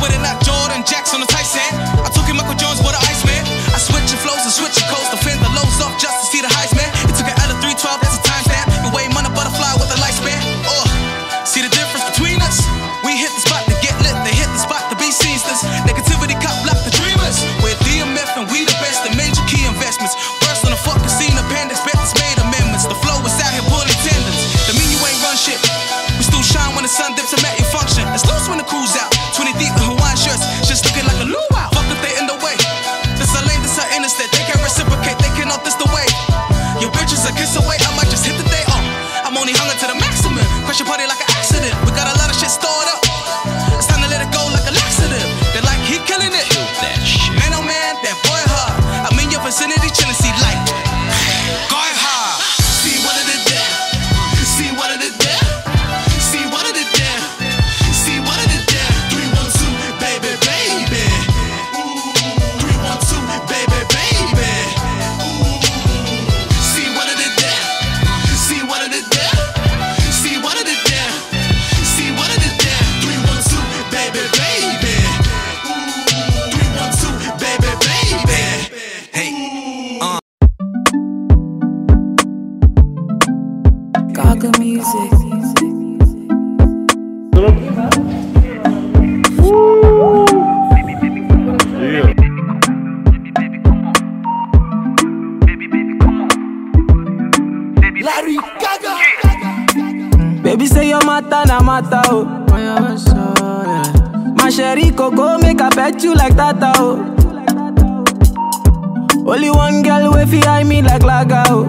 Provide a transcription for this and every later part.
with it, not Jordan Jackson or Tyson. Baby say your matter na matter oh. My sherry coco make I bet you like tata oh. Only one girl way fi eye me like laga oh.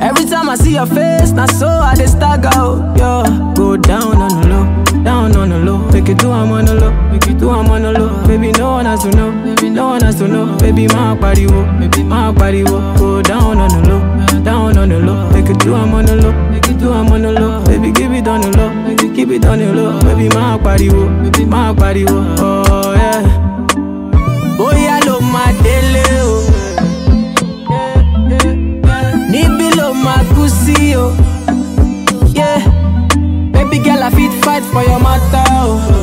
Every time I see your face, na so I dey stagger oh. Yo, go down on the low, down on the low. Make it do I'm on the low, make it do I'm on the low. Baby, no one has to know, baby, no one has to know. Baby, my body oh, baby, my body oh. Go down on the low, down on the low. Make it do I'm on the low no. Baby, give it down love, baby Keep it down your love. Baby, my body wo, my body wo. Oh, yeah. Bóyá ló love délé o. Níbi ló máa kú sí. Yeah. Baby girl, I fit fight for your matter. Oh.